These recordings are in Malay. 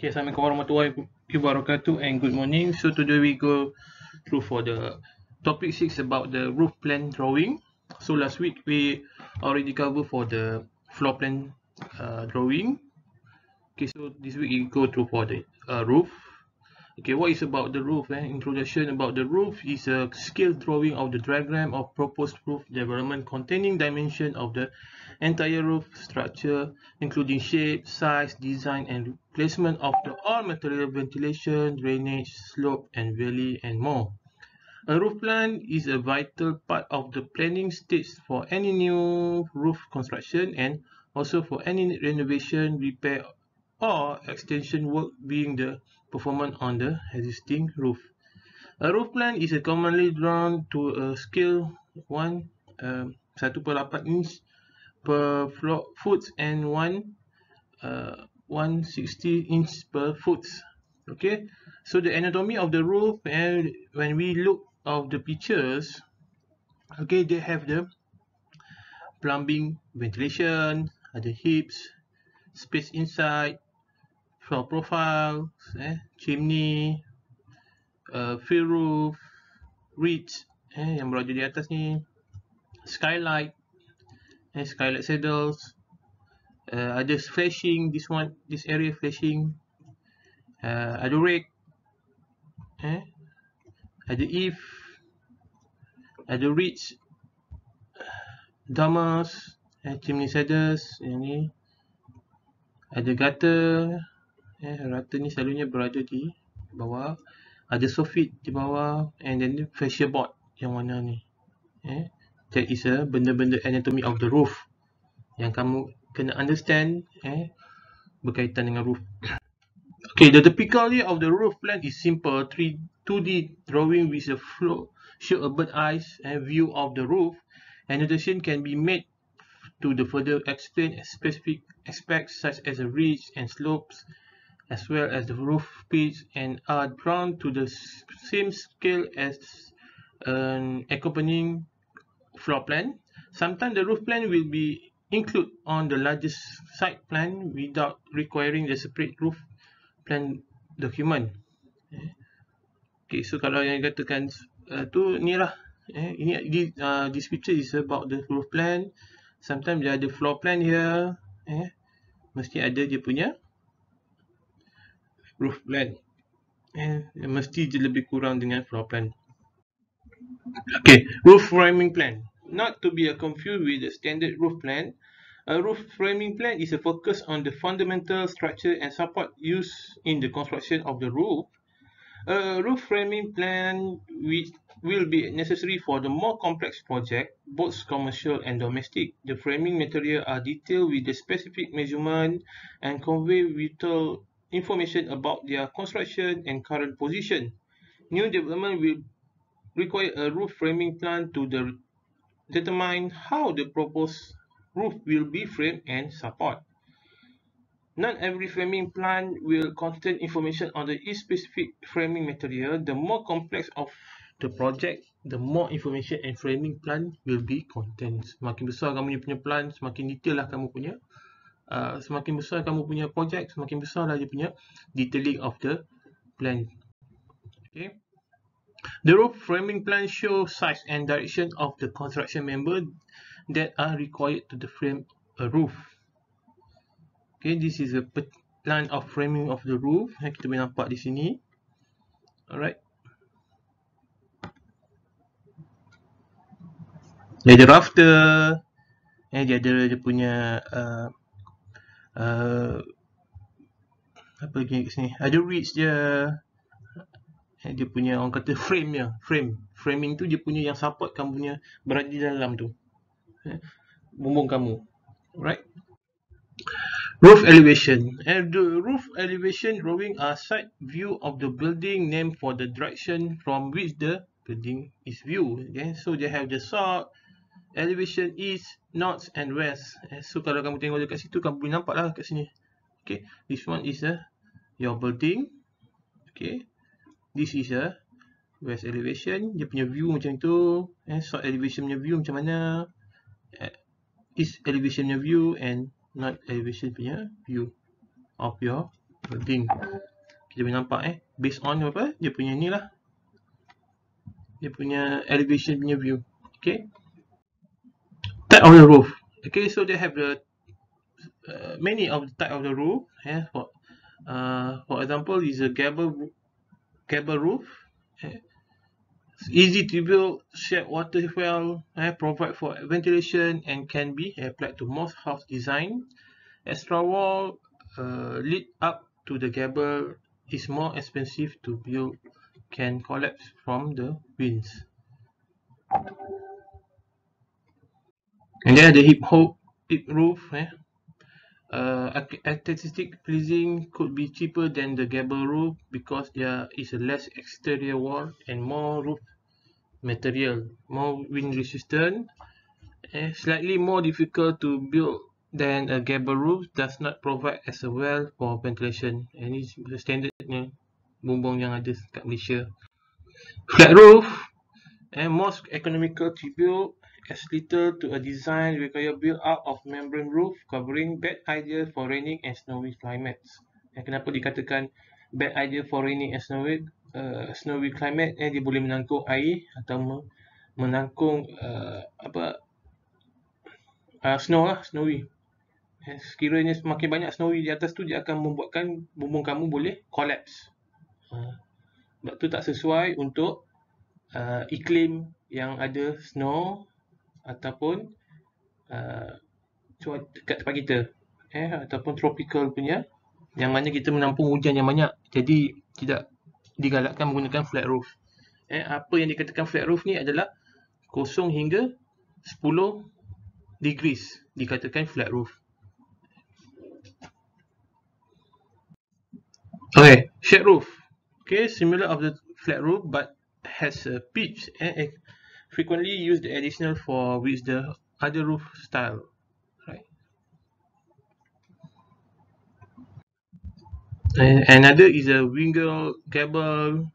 Okay, Assalamualaikum warahmatullahi wabarakatuh and good morning. So today we go through for the topic 6 about the roof plan drawing. So last week we already cover for the floor plan uh, drawing. Okay, so this week we go through for the uh, roof. Okay, what is about the roof? Eh? Introduction about the roof is a scale drawing of the diagram of proposed roof development containing dimension of the entire roof structure, including shape, size, design, and placement of the all material ventilation, drainage, slope, and valley, and more. A roof plan is a vital part of the planning stage for any new roof construction and also for any renovation, repair, or extension work being the performed on the existing roof. A roof plan is a commonly drawn to a scale 1 uh, 1 inch per foot and one uh 160 inch per foot okay so the anatomy of the roof and when we look of the pictures okay they have the plumbing ventilation the hips space inside floor profile eh, chimney uh, fill roof ridge eh, yang berada di atas ni skylight and skylight saddles uh, ada flashing this one this area flashing uh, ada rake eh ada if ada ridge dormers eh, chimney saddles yang ni ada gutter eh, rata ni selalunya berada di bawah. Ada soffit di bawah and then fascia board yang warna ni. Eh that is a benda-benda anatomy of the roof yang kamu kena understand eh berkaitan dengan roof. Okay the typical of the roof plan is simple. 3 2D drawing with a flow show a bird eyes and view of the roof. Annotation can be made to the further explain specific aspects such as the ridge and slopes as well as the roof pitch and are drawn to the same scale as an accompanying floor plan. Sometimes the roof plan will be included on the largest site plan without requiring the separate roof plan document. Eh. Okay, so kalau yang katakan uh, tu ni lah. Eh, ini uh, this picture is about the roof plan. Sometimes dia ada floor plan here. Eh, mesti ada dia punya roof plan. Eh, mesti dia lebih kurang dengan floor plan. Okay, roof framing plan not to be confused with the standard roof plan. A roof framing plan is a focus on the fundamental structure and support used in the construction of the roof. A roof framing plan which will be necessary for the more complex project, both commercial and domestic. The framing material are detailed with the specific measurement and convey vital information about their construction and current position. New development will require a roof framing plan to determine how the proposed roof will be framed and support. Not every framing plan will contain information on the specific framing material. The more complex of the project, the more information and framing plan will be contained. Semakin besar kamu punya plan, semakin detail lah kamu punya. Uh, semakin besar kamu punya project, semakin besar lah dia punya detailing of the plan. Okay. The roof framing plan shows size and direction of the construction member that are required to the frame a roof. Okay, this is a plan of framing of the roof. Eh, kita boleh nampak di sini. Alright. Dia ada rafter. Eh, dia ada dia punya uh, uh, apa lagi kat sini? Ada ridge dia. Eh, dia punya orang kata frame nya frame. Framing tu dia punya yang support kamu punya berada dalam tu. Eh, bumbung kamu. Right roof elevation. And the roof elevation drawing are side view of the building name for the direction from which the building is viewed. Okay so they have the south elevation east north and west. Eh, so kalau kamu tengok dekat situ kamu boleh nampak lah kat sini. Okay this one is a your building. Okay this is a west elevation. Dia punya view macam tu. Eh south elevation punya view macam mana? Eh, east elevation punya view and north elevation punya view of your building. Kita boleh nampak eh based on apa? Dia punya ni lah. Dia punya elevation punya view. Okay type of the roof okay so they have the uh, many of the type of the roof yeah for uh, for example is a gable gable roof eh? easy to build shed water well eh? provide for ventilation and can be applied to most house design extra wall uh, lead up to the gable is more expensive to build can collapse from the winds. And then the hip hop hip roof, eh? uh, aesthetic pleasing could be cheaper than the gable roof because there is a less exterior wall and more roof material, more wind resistant, eh? slightly more difficult to build then a gable roof does not provide as well for ventilation. Ini standardnya bumbung yang ada kat Malaysia. Flat roof and eh, most economical to build as little to a design require build out of membrane roof covering bad idea for raining and snowy climates. Eh, kenapa dikatakan bad idea for raining and snowy uh, snowy climate? Eh, dia boleh menangkung air atau menangkung uh, apa uh, snow lah, snowy Eh, sekiranya semakin banyak snowy di atas tu dia akan membuatkan bumbung kamu boleh collapse. Sebab tu tak sesuai untuk uh, iklim yang ada snow ataupun uh, dekat tempat kita. Eh, ataupun tropical punya yang mana kita menampung hujan yang banyak. Jadi tidak digalakkan menggunakan flat roof. Eh, apa yang dikatakan flat roof ni adalah kosong hingga 10 degrees dikatakan flat roof. Okay, shed roof. Okay, similar of the flat roof but has a pitch and eh, frequently used additional for with the other roof style. Right. And another is a wingle gable,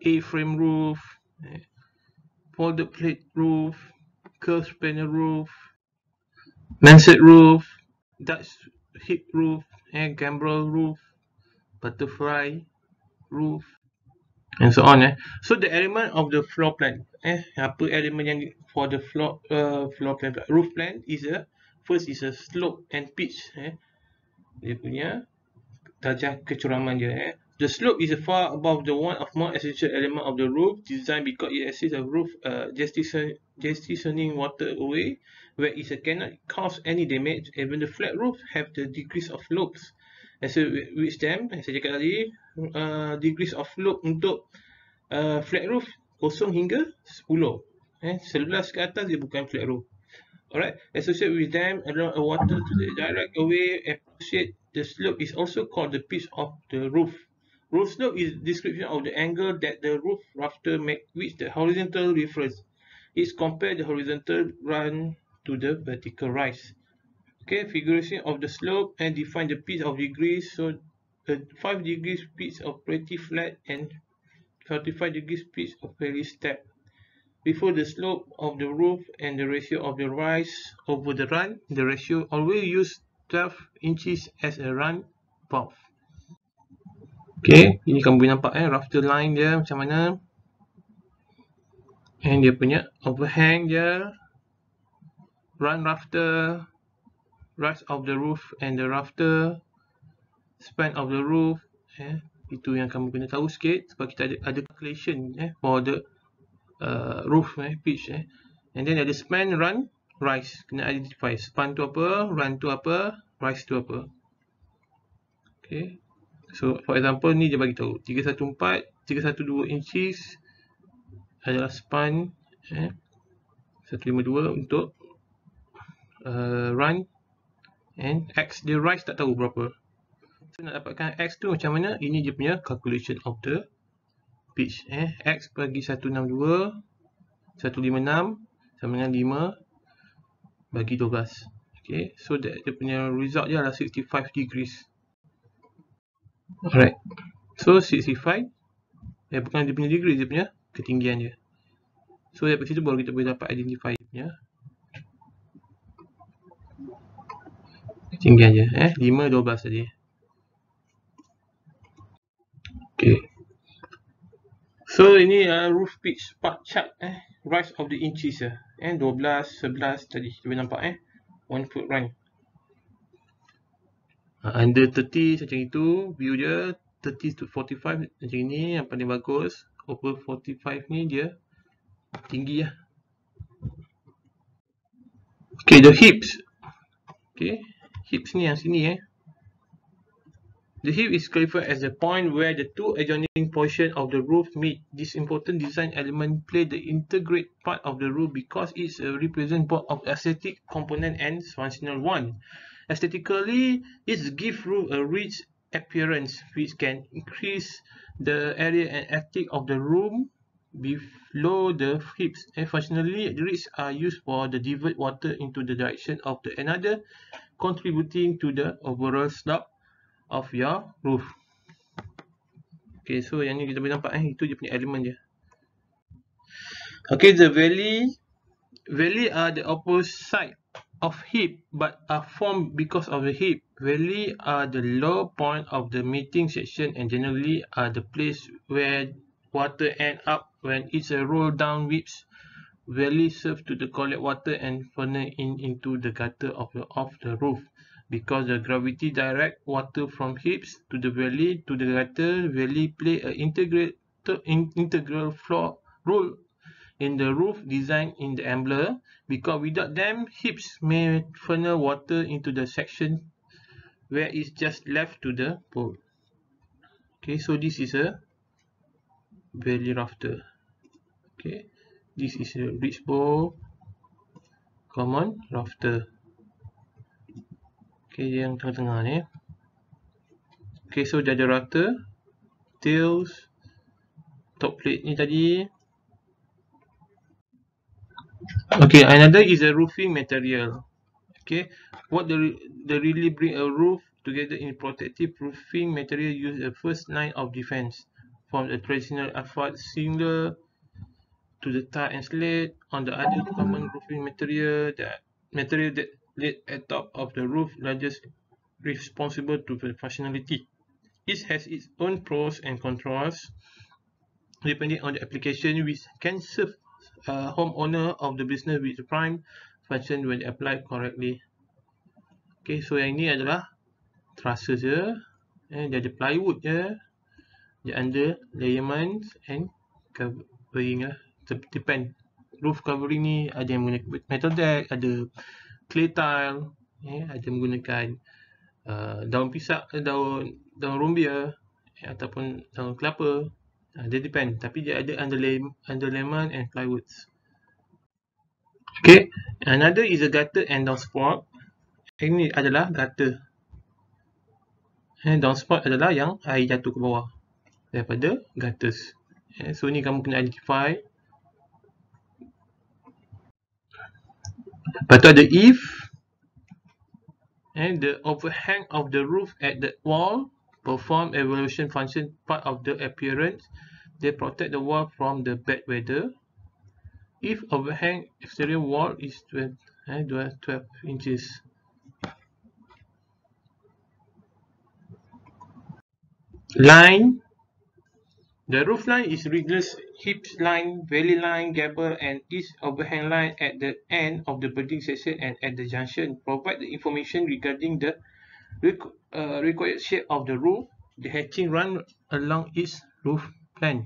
A-frame roof, folded plate roof, curved panel roof, mansard roof, Dutch hip roof, and gambrel roof, butterfly roof and so on eh. So the element of the floor plan eh apa elemen yang for the floor uh, floor plan roof plan is a first is a slope and pitch eh. Dia punya darjah kecuraman dia eh. The slope is far above the one of more essential element of the roof design because it assists a roof uh, jettisoning water away where it cannot cause any damage. Even the flat roof have the degrees of slopes as a which them as saya cakap tadi uh, degrees of slope untuk uh, flat roof kosong hingga 10 eh 11 ke atas dia bukan flat roof. Alright associate with them allow a water to the direct away associate the slope is also called the pitch of the roof. Roof slope is description of the angle that the roof rafter make which the horizontal reference is compare the horizontal run to the vertical rise okay figuration of the slope and define the pitch of degrees. So the 5 degrees pitch of pretty flat and 35 degrees pitch of very steep before the slope of the roof and the ratio of the rise over the run the ratio always use 12 inches as a run path. Okay, ini kamu boleh nampak eh rafter line dia macam mana. And dia punya overhang dia. Run rafter rise of the roof and the rafter span of the roof eh itu yang kamu kena tahu sikit sebab kita ada ada calculation eh for the uh, roof eh pitch eh. And then ada span run rise. Kena identify span tu apa run tu apa rise tu apa. Okay. So for example ni dia bagi tahu. 314 312 inches adalah span eh 152 untuk uh, run and x dia rise tak tahu berapa. So nak dapatkan x tu macam mana ini dia punya calculation of the pitch. Eh x bagi 162 156 sama dengan 5 bagi 12 okay so that dia punya result dia adalah 65 degrees. Alright so 65 eh bukan dia punya degree dia punya ketinggian dia. So daripada situ baru kita boleh dapat identify dia tinggi aja eh 5 12 tadi Okay. So ini uh, roof pitch part chart eh rise of the inches ya. Eh 12 11 tadi kita nampak eh. One foot rise. Uh, under 30 macam itu view dia 30 to 45 macam ini yang paling bagus. Over 45 ni dia tinggi ya. Okay the hips. Okay hips ni yang sini eh. The hip is classified as the point where the two adjoining portions of the roof meet. This important design element plays the integrate part of the roof because it uh, represents both of aesthetic component and functional one. Aesthetically, it gives roof a rich appearance which can increase the area and aesthetic of the room below the hips. And functionally, the ribs are used for the divert water into the direction of the another, contributing to the overall slope of your roof. Okay, so yang ni kita boleh nampak eh, itu dia punya elemen dia. Okay, the valley, valley are the opposite of hip but are formed because of the hip. Valley are the low point of the meeting section and generally are the place where water end up when it's a roll down whips. Valley serve to the collect water and funnel in into the gutter of the of the roof. because the gravity direct water from hips to the valley to the gutter valley play a integrated in, integral floor role in the roof design in the ambler because without them hips may funnel water into the section where it's just left to the pole. Okay so this is a valley rafter. Okay this is a ridge bow common rafter Okay, yang tengah-tengah ni. Okay, so dia ada rata. Tails. Top plate ni tadi. Okay, another is a roofing material. Okay, what the the really bring a roof together in protective roofing material use the first line of defense from the traditional asphalt similar to the tar and slate on the other common roofing material that material that laid at top of the roof largest responsible to the functionality. It has its own pros and cons depending on the application which can serve a homeowner of the business with the prime function when applied correctly. Okay, so yang ini adalah trusses je. Eh, dia ada plywood je. Dia under layerment and covering lah. Depend. Roof covering ni ada yang menggunakan metal deck, ada clay tile eh, ada menggunakan uh, daun pisang eh, daun daun rumbia eh, ataupun daun kelapa. Uh, dia depend tapi dia ada underlay underlayment and plywoods okay another is a gutter and downspout ini adalah gutter. Eh, downspout adalah yang air jatuh ke bawah daripada gutters. Eh, so ni kamu kena identify Lepas tu ada if and the overhang of the roof at the wall perform evaluation function part of the appearance. They protect the wall from the bad weather. If overhang exterior wall is 12, eh, 12 inches. Line The roof line is rigorous hip line, valley line, gable, and east overhang line at the end of the building section and at the junction. Provide the information regarding the uh, required shape of the roof. The hatching run along its roof plan.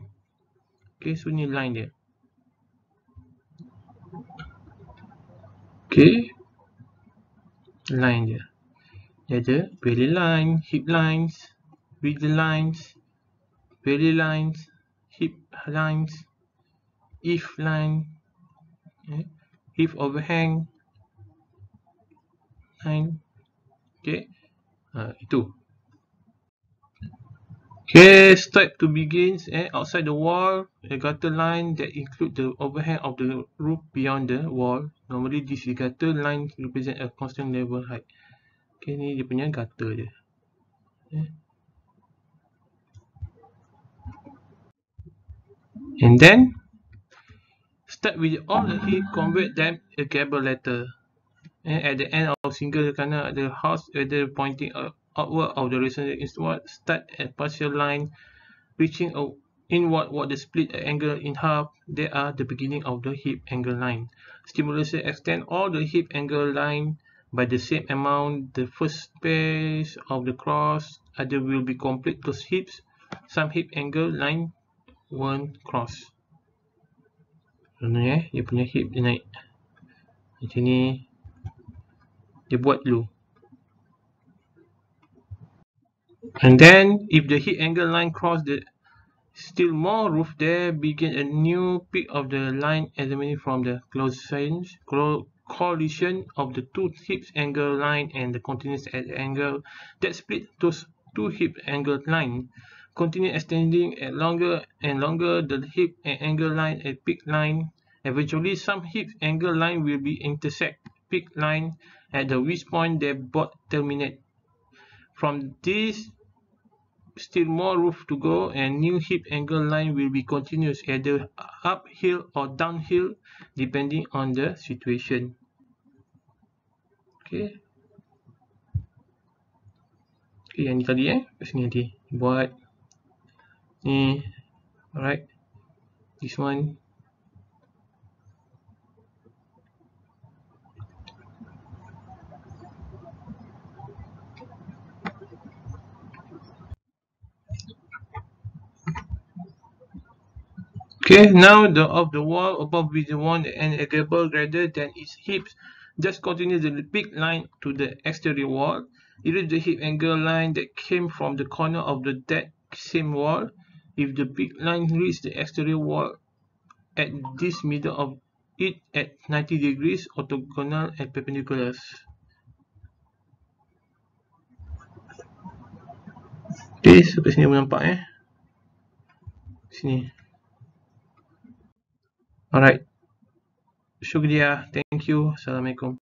Okay, so line dia. Okay. Line dia. Dia ada valley line, hip lines, ridge lines, valley lines, hip lines, if line, okay, if overhang line, okay, uh, itu. Okay, start to begin eh, outside the wall, a gutter line that include the overhang of the roof beyond the wall. Normally, this gutter line represent a constant level height. Okay, ni dia punya gutter dia. Okay. And then start with all the heat convert them a cable letter and at the end of single kana the house uh, either pointing up, outward of the resonant eastward start a partial line reaching a inward what the split angle in half, they are the beginning of the hip angle line. Stimulus extend all the hip angle line by the same amount. The first space of the cross other will be complete those hips. Some hip angle line one cross. Contohnya, dia punya hip dia naik. Macam ni. Dia buat dulu. And then, if the hip angle line cross the still more roof there begin a new peak of the line emanating from the close collision of the two hip angle line and the continuous angle that split those two hip angle line continue extending at longer and longer the hip and angle line at peak line. Eventually some hip angle line will be intersect peak line at the which point they both terminate. From this still more roof to go and new hip angle line will be continuous either uphill or downhill depending on the situation. Okay. Okay yang ni tadi eh? Kat sini nanti. Buat ni alright this one Okay, now the of the wall above with the one and agreeable greater than its hips. Just continue the peak line to the exterior wall. Erase the hip angle line that came from the corner of the that same wall. If the peak line reaches the exterior wall at this middle of it at 90 degrees orthogonal and perpendiculars. Okay, sampai sini boleh nampak eh. Sini. Alright. Shukriya. Thank you. Assalamualaikum.